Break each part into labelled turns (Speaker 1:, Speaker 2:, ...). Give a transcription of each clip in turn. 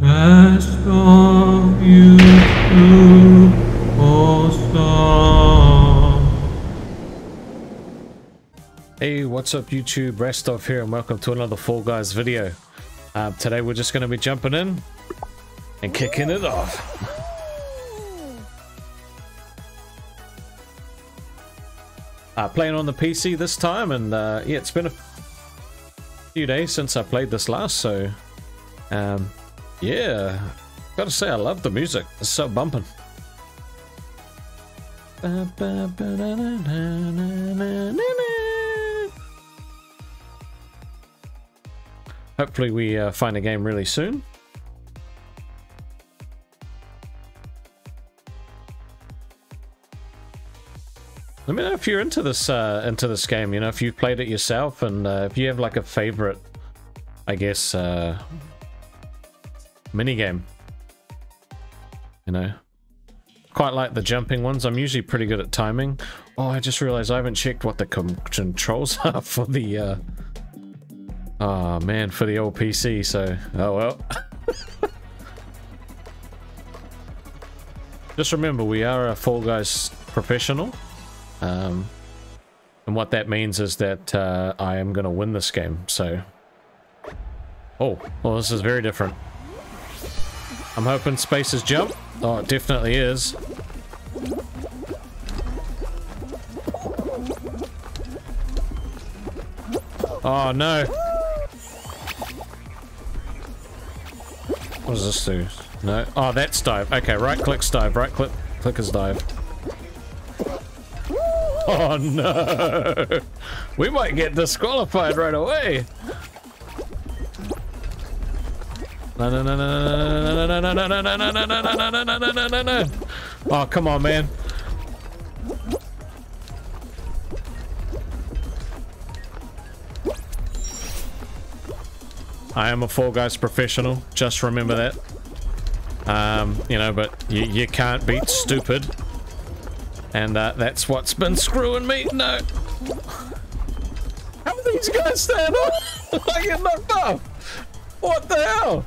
Speaker 1: Hey, what's up YouTube? Rastov here and welcome to another Fall Guys video. Uh, today we're just going to be jumping in and kicking it off. Uh, playing on the PC this time and uh, yeah, it's been a few days since I played this last, so um, yeah, gotta say I love the music. It's so bumping. Hopefully we uh, find a game really soon. Let me know if you're into this uh, into this game. You know, if you've played it yourself, and uh, if you have like a favorite, I guess, uh, mini game. You know, quite like the jumping ones. I'm usually pretty good at timing. Oh, I just realized I haven't checked what the controls are for the. Uh... Oh man, for the old PC. So, oh well. just remember, we are a Fall Guys professional. Um, and what that means is that uh, I am going to win this game, so... Oh, well this is very different. I'm hoping space is jump. Oh, it definitely is. Oh, no. What does this do? No. Oh, that's dive. Okay, right click dive. Right click click is dive. Oh no! We might get disqualified right away. No no no no no no no no no no no no no no no no no no no Oh come on man. I am a Fall Guys professional, just remember that. Um, you know, but you, you can't beat stupid. And uh, that's what's been screwing me. No. How are these guys staying on? I get knocked off. What the hell?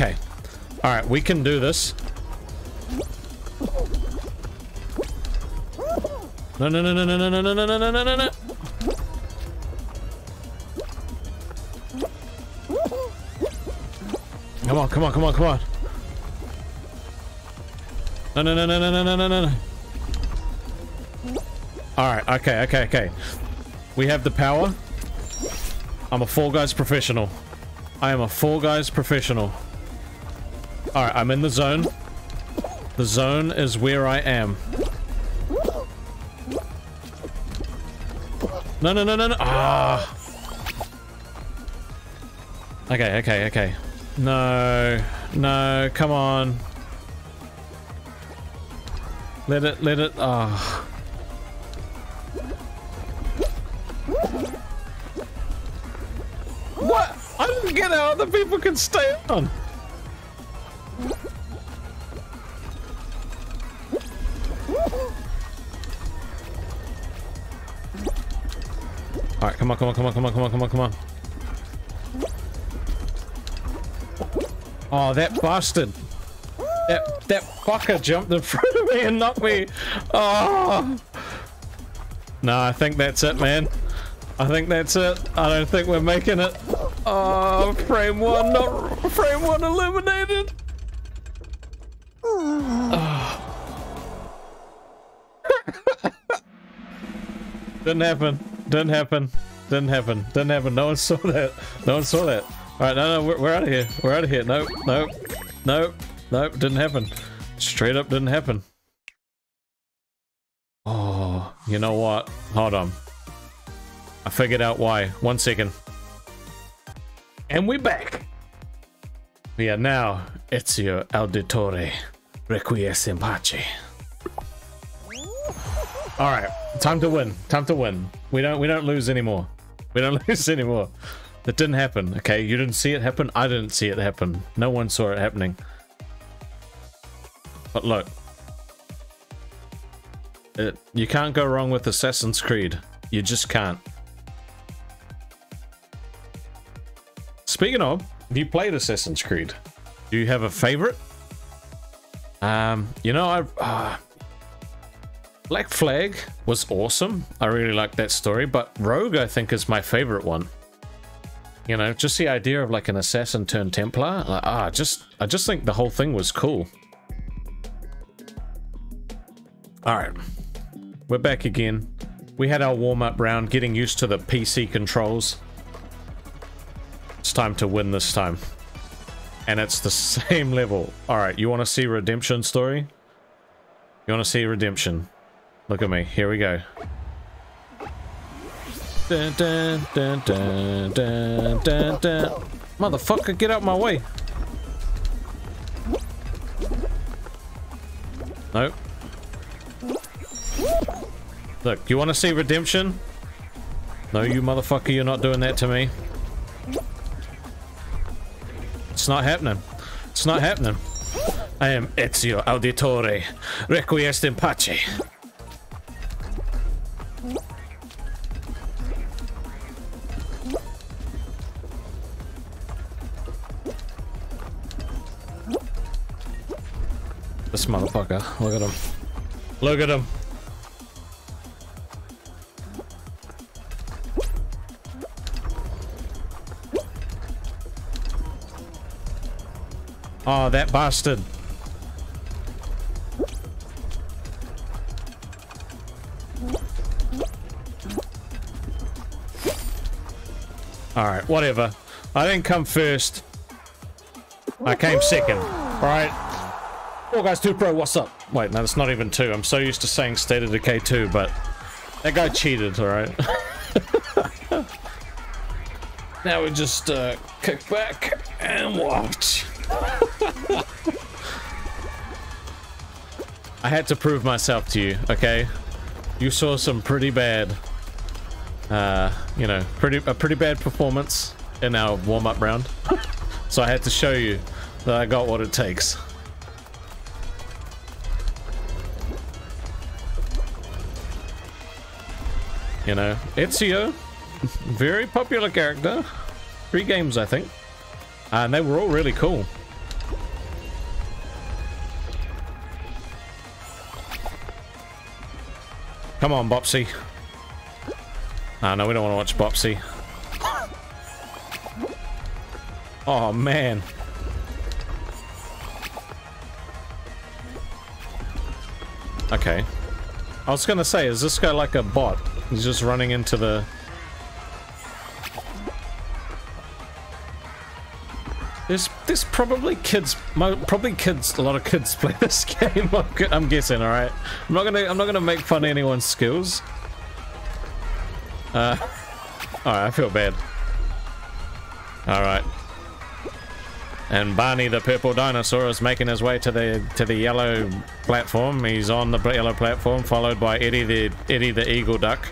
Speaker 1: Okay. Alright, we can do this. No, no, no, no, no, no, no, no, no, no, no, no, no. Come on, come on, come on, come on. No, no, no, no, no, no, no, no, no. Alright, okay, okay, okay. We have the power. I'm a Fall Guys professional. I am a Fall Guys professional. Alright, I'm in the zone. The zone is where I am. No, no, no, no, no. Ah. Okay, okay, okay. No. No, come on. Let it, let it. Ah. What? I didn't get how other people can stay on. Come on, come on, come on, come on, come on, come on, come on. Oh, that bastard. That, that fucker jumped in front of me and knocked me. Oh. No, I think that's it, man. I think that's it. I don't think we're making it. Oh, frame one, not frame one eliminated. Oh. Didn't happen. Didn't happen. Didn't happen. Didn't happen. No one saw that. No one saw that. Alright, no, no, we're, we're out of here. We're out of here. Nope, nope, nope, nope, didn't happen. Straight up didn't happen. Oh, you know what? Hold on. I figured out why. One second. And we're back. Yeah, now Ezio Auditore Requiesce in Pace. All right, time to win. Time to win. We don't we don't lose anymore. We don't lose anymore. That didn't happen. Okay, you didn't see it happen. I didn't see it happen. No one saw it happening. But look, it, you can't go wrong with Assassin's Creed. You just can't. Speaking of, have you played Assassin's Creed? Do you have a favorite? Um, you know, I uh, Black Flag was awesome. I really like that story, but Rogue I think is my favorite one. You know, just the idea of like an assassin turned Templar. Like, ah, just I just think the whole thing was cool. All right, we're back again. We had our warm-up round, getting used to the PC controls. It's time to win this time. And it's the same level. All right, you want to see redemption story? You want to see redemption? Look at me. Here we go. Dun, dun, dun, dun, dun, dun. Motherfucker, get out my way. Nope. Look, you want to see redemption? No, you motherfucker, you're not doing that to me. It's not happening. It's not happening. I am Ezio Auditore, Requiesce in Pace. This motherfucker. Look at him. Look at him. Oh, that bastard. Alright, whatever. I didn't come first. I came second. Alright. Fall Guys, 2 pro, what's up? Wait, no, it's not even 2. I'm so used to saying State of Decay 2, but that guy cheated, alright? now we just uh, kick back and watch. I had to prove myself to you, okay? You saw some pretty bad, uh, you know, pretty a pretty bad performance in our warm-up round. so I had to show you that I got what it takes. You know, Ezio, very popular character. Three games, I think. And they were all really cool. Come on, Bopsy. Ah, no, we don't want to watch Bopsy. Oh, man. Okay. I was gonna say, is this guy like a bot? He's just running into the... There's, there's probably kids, probably kids, a lot of kids play this game. I'm guessing. All right, I'm not gonna, I'm not gonna make fun of anyone's skills. Uh, all right, I feel bad. All right, and Barney the purple dinosaur is making his way to the to the yellow platform. He's on the yellow platform, followed by Eddie the Eddie the eagle duck.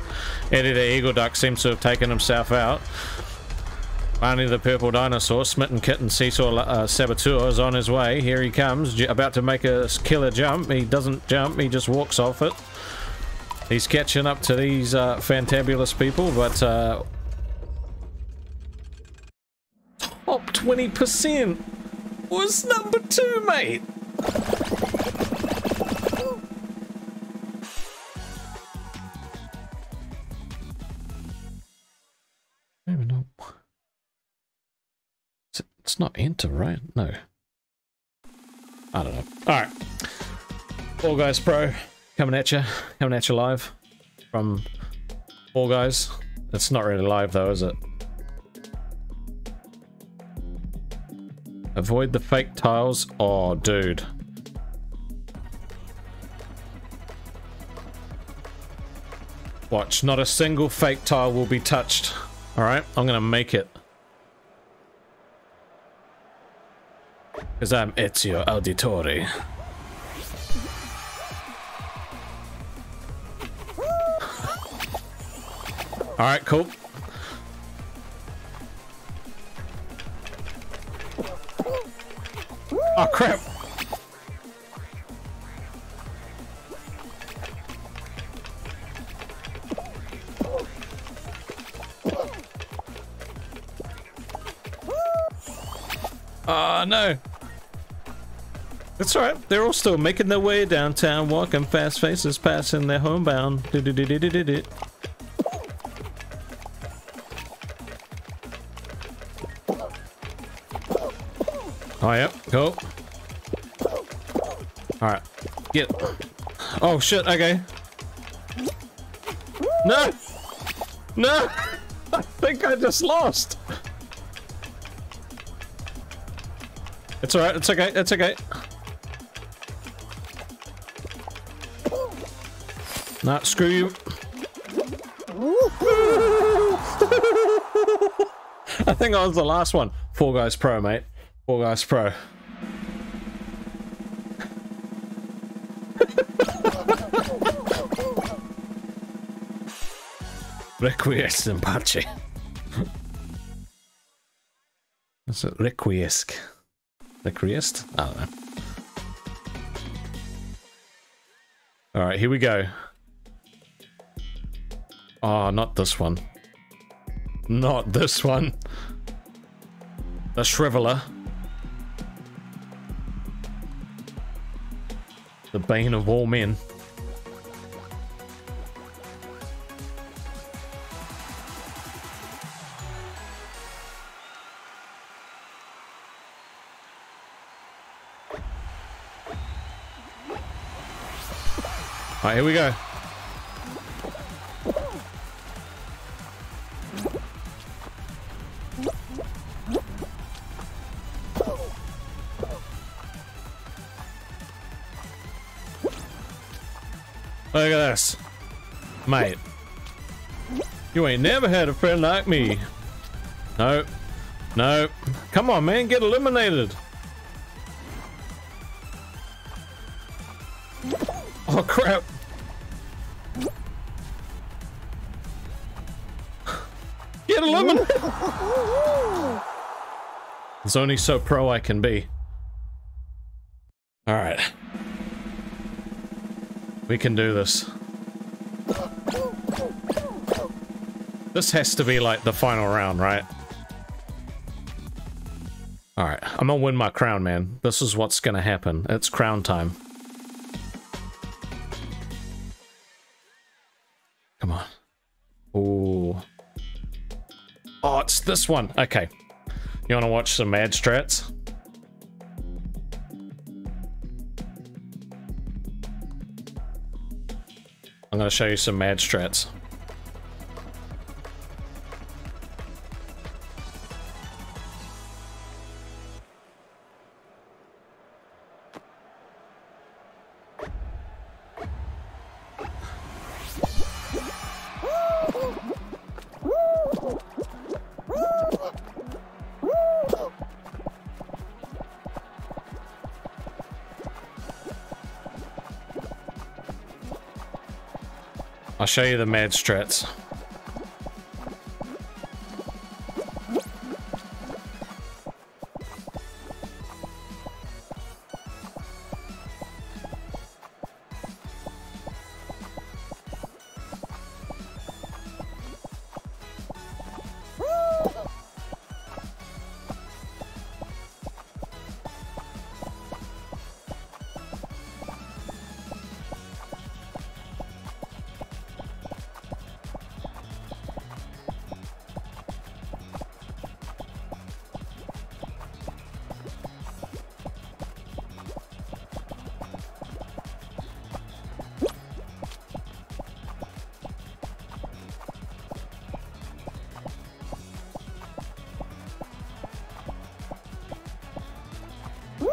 Speaker 1: Eddie the eagle duck seems to have taken himself out. Only the Purple Dinosaur, Smitten Kitten Seesaw uh, Saboteur is on his way. Here he comes, about to make a killer jump. He doesn't jump, he just walks off it. He's catching up to these uh, fantabulous people, but... Uh, top 20% was number two, mate! It's not enter, right? No. I don't know. Alright. Fall Guys Pro coming at you. Coming at you live from Fall Guys. It's not really live though, is it? Avoid the fake tiles. Oh, dude. Watch, not a single fake tile will be touched. Alright, I'm gonna make it. Because I'm Ezio Auditore. Alright, cool. Oh crap! Oh no! That's alright, they're all still making their way downtown, walking fast faces, passing their homebound. Do -do -do. Oh, yep, go. Alright, get. Oh shit, okay. No! No! I think I just lost! It's alright, it's okay, it's okay. Nah, screw you. I think I was the last one. Fall Guys Pro, mate. Fall Guys Pro. Requiesce in pace. What's it? Requiesce. Requiesced? I don't know. Alright, here we go. Oh, not this one. Not this one. The Shriveler. The bane of all men. Alright, here we go. Mate. You ain't never had a friend like me. No. No. Come on, man. Get eliminated. Oh, crap. Get eliminated. It's only so pro I can be. All right. We can do this. This has to be like the final round, right? Alright, I'm gonna win my crown, man. This is what's gonna happen. It's crown time. Come on. Ooh. Oh, it's this one. Okay. You wanna watch some mad strats? Show you some mad strats. Show you the mad strats.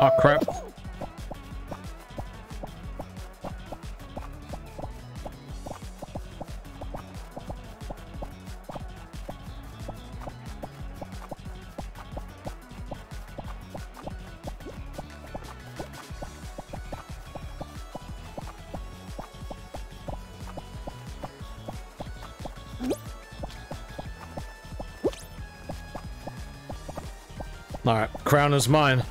Speaker 1: Oh, crap. Alright, crown is mine.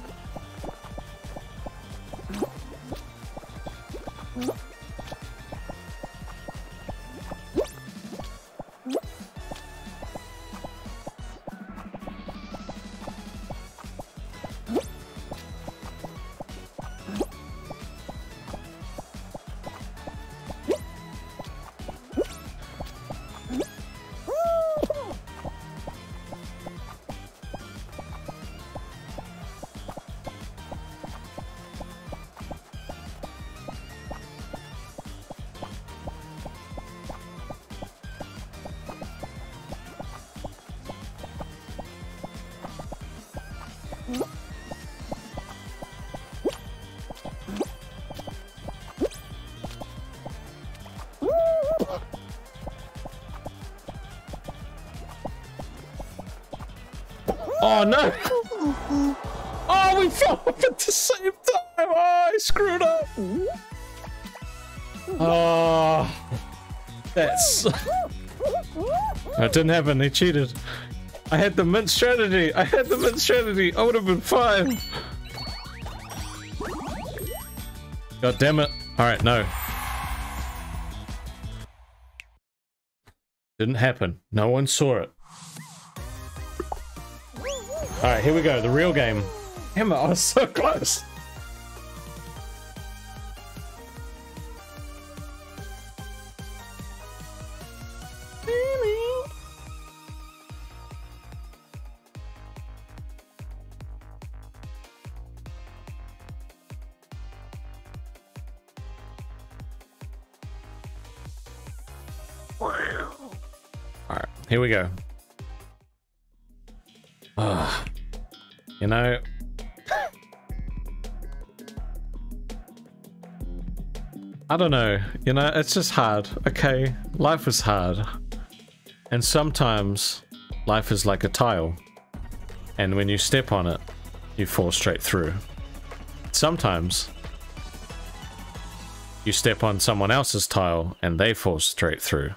Speaker 1: Oh no! Oh, we fell at the same time! Oh, I screwed up! Oh, that's. That didn't happen, they cheated. I had the mint strategy! I had the mint strategy! I would have been fine! God damn it. Alright, no. Didn't happen. No one saw it. Alright, here we go. The real game. Damn it, I was so close. Alright, here we go. I don't know. You know, it's just hard. Okay, life is hard. And sometimes life is like a tile. And when you step on it, you fall straight through. Sometimes you step on someone else's tile and they fall straight through.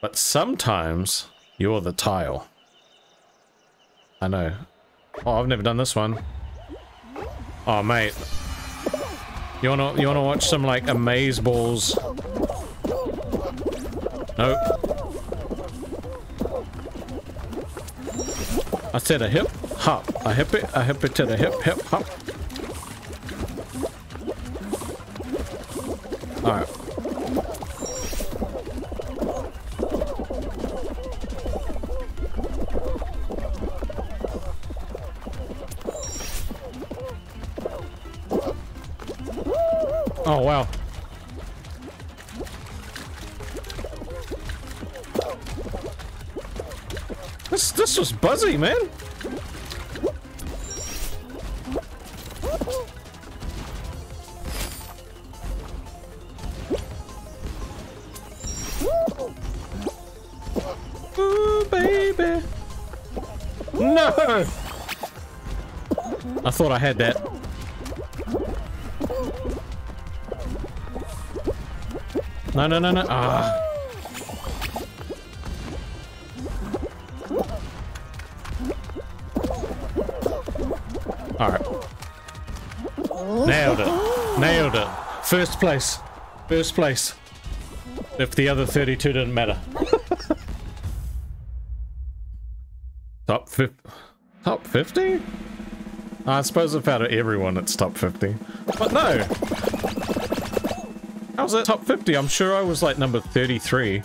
Speaker 1: But sometimes you're the tile. I know. Oh, I've never done this one. Oh, mate. You wanna you wanna watch some like amaze balls? Nope. I said a hip hop, a hip it, a hip it to the hip hip hop. All Oh, wow. This, this was buzzy, man. Baby. No! I thought I had that. No, no, no, no. Ah. Alright. Nailed it. Nailed it. First place. First place. If the other 32 didn't matter. top 50? Top 50? I suppose if out of everyone it's top 50. But no! Was at top 50. I'm sure I was like number 33.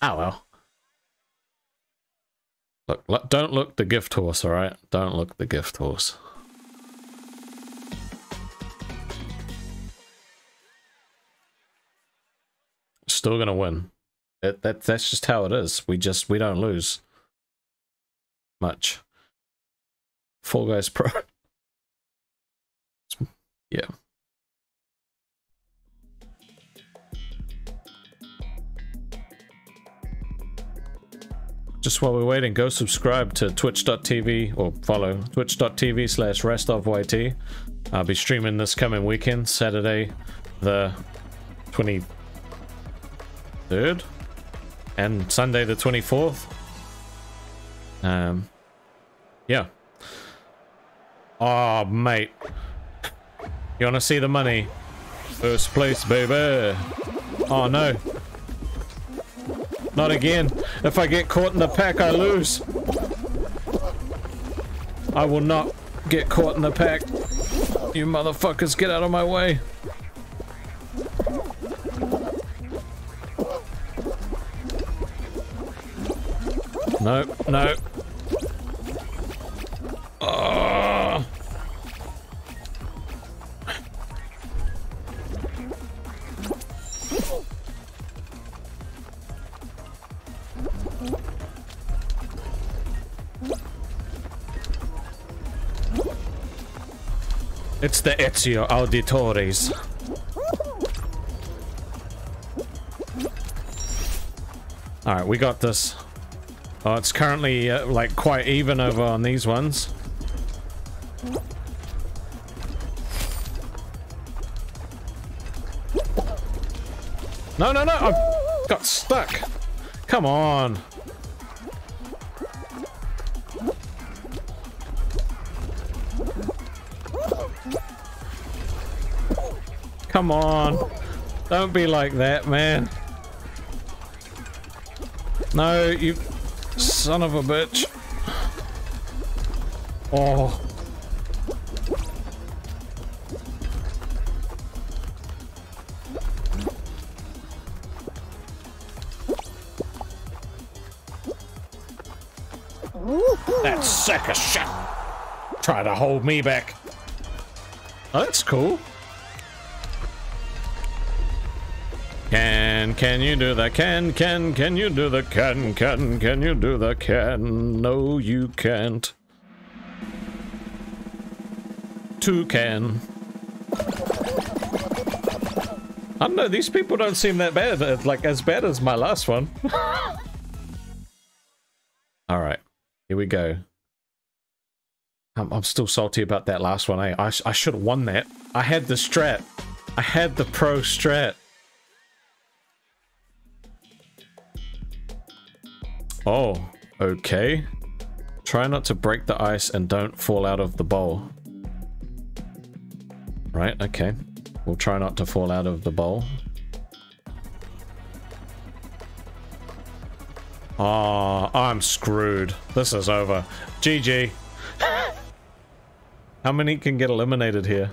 Speaker 1: oh well. Look, look, don't look the gift horse, alright? Don't look the gift horse. Still gonna win. It, that, that's just how it is. We just, we don't lose. Much. Fall Guys Pro. yeah. Just while we're waiting, go subscribe to twitch.tv or follow twitch.tv slash RastovYT. I'll be streaming this coming weekend, Saturday the 23rd and Sunday the 24th. Um, Yeah. Oh, mate. You wanna see the money? First place, baby. Oh, no. Not again. If I get caught in the pack, I lose. I will not get caught in the pack. You motherfuckers, get out of my way. No, no. The Ezio Auditores. Alright, we got this. Oh, it's currently uh, like quite even over on these ones. No, no, no! I got stuck! Come on! Come on! Don't be like that, man. No, you son of a bitch. Oh. That sack of shit. Try to hold me back. Oh, that's cool. Can, can you do the can, can, can you do the can, can, can you do the can? No, you can't. Two can. I don't know, these people don't seem that bad, uh, like as bad as my last one. Alright, here we go. I'm, I'm still salty about that last one, eh? I, I should have won that. I had the strat. I had the pro strat. Oh, okay. Try not to break the ice and don't fall out of the bowl. Right, okay. We'll try not to fall out of the bowl. Oh, I'm screwed. This is over. GG. How many can get eliminated here?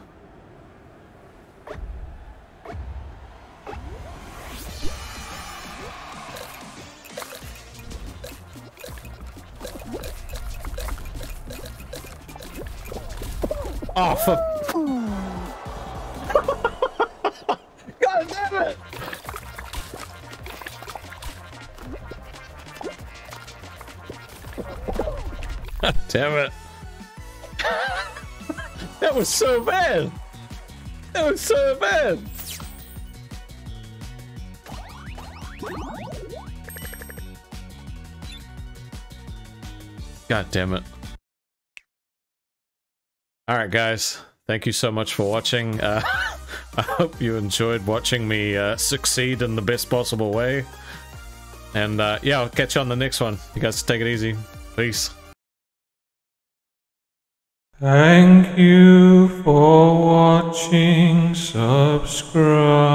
Speaker 1: damn it. that was so bad. That was so bad. God damn it. Alright guys, thank you so much for watching. Uh, I hope you enjoyed watching me uh, succeed in the best possible way. And uh, yeah, I'll catch you on the next one. You guys take it easy. Peace.
Speaker 2: Thank you for watching. Subscribe.